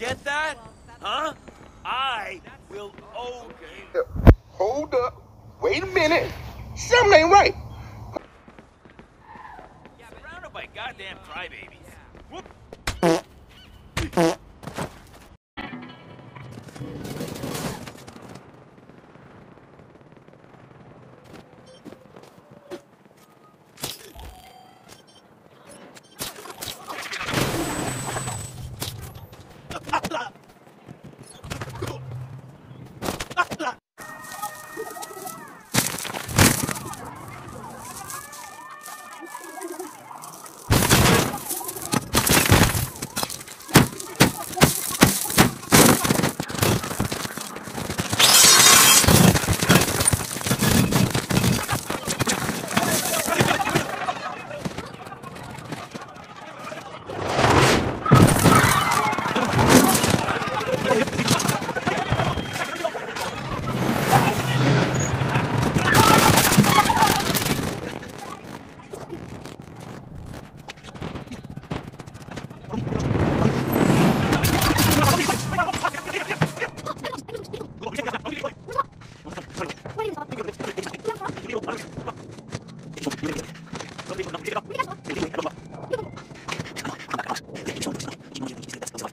get that? Huh? I will owe you. Hold up. Wait a minute. Something ain't right. Surrounded by goddamn crybabies. Whoop.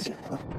Stop!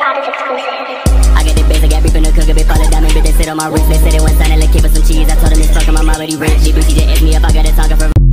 I got the base, I got beef in the cooker, big fall of diamond, bitch, they sit on my wrist. They said it went signing, like keep us some cheese. I told them it's fucking, I'm already rich. G Booty just asked me if I got a talking for.